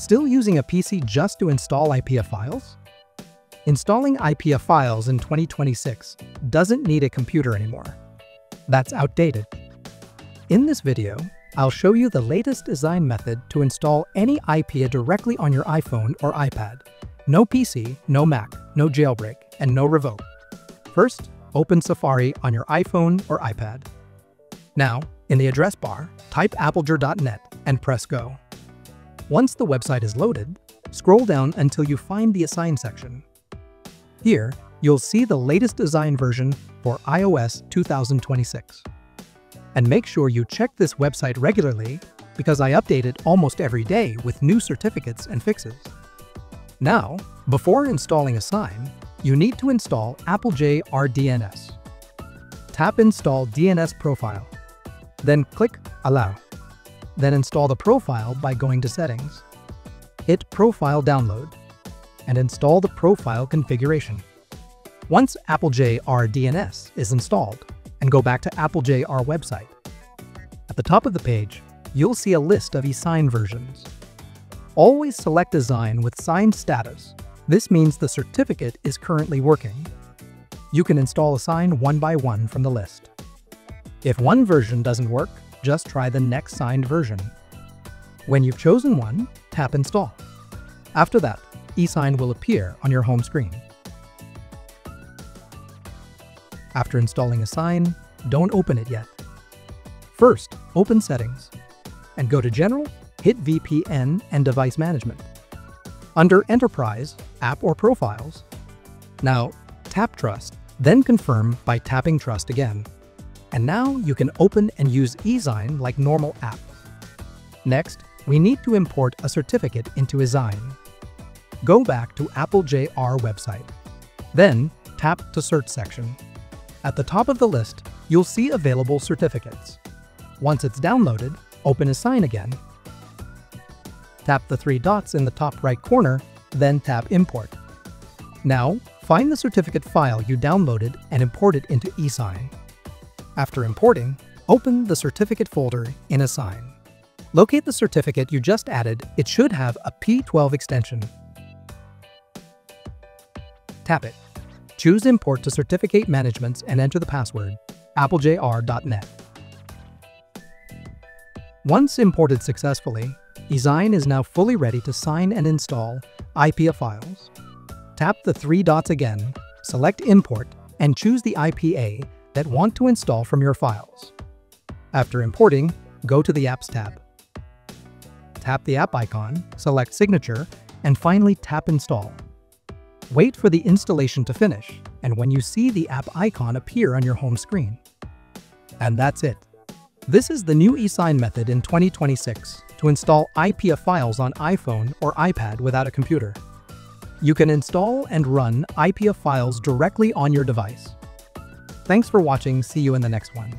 Still using a PC just to install IPA files? Installing IPA files in 2026 doesn't need a computer anymore. That's outdated. In this video, I'll show you the latest eSign method to install any IPA directly on your iPhone or iPad. No PC, no Mac, no jailbreak, and no revoke. First, open Safari on your iPhone or iPad. Now, in the address bar, type applejr.net and press go. Once the website is loaded, scroll down until you find the eSign section. Here, you'll see the latest eSign version for iOS 2026. And make sure you check this website regularly because I update it almost every day with new certificates and fixes. Now, before installing eSign, you need to install AppleJR DNS. Tap Install DNS Profile, then click Allow. Then install the profile by going to Settings. Hit Profile Download, and install the profile configuration. Once AppleJR DNS is installed, and go back to AppleJR website. At the top of the page, you'll see a list of eSign versions. Always select eSign with signed status. This means the certificate is currently working. You can install eSign one by one from the list. If one version doesn't work, just try the next signed version. When you've chosen one, tap Install. After that, eSign will appear on your home screen. After installing eSign, don't open it yet. First, open Settings, and go to General, hit VPN and Device Management. Under Enterprise, App or Profiles, now tap Trust, then confirm by tapping Trust again. And now you can open and use eSign like normal app. Next, we need to import a certificate into eSign. Go back to AppleJR website. Then, tap to Search section. At the top of the list, you'll see available certificates. Once it's downloaded, open eSign again. Tap the three dots in the top right corner, then tap Import. Now, find the certificate file you downloaded and import it into eSign. After importing, open the certificate folder in eSign. Locate the certificate you just added, it should have a P12 extension. Tap it. Choose Import to Certificate Management and enter the password, applejr.net. Once imported successfully, eSign is now fully ready to sign and install IPA files. Tap the three dots again, select Import, and choose the IPA that want to install from your files. After importing, go to the Apps tab. Tap the app icon, select Signature, and finally tap Install. Wait for the installation to finish, and when you see the app icon appear on your home screen. And that's it. This is the new eSign method in 2026 to install IPA files on iPhone or iPad without a computer. You can install and run IPA files directly on your device. Thanks for watching, see you in the next one.